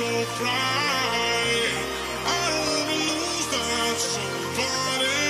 so fly. I wanna lose that somebody.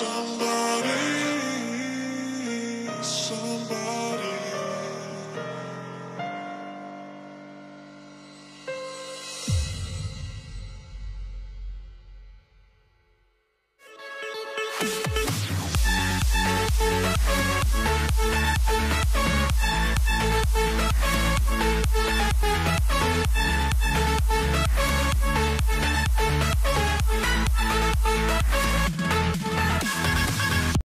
Somebody, somebody.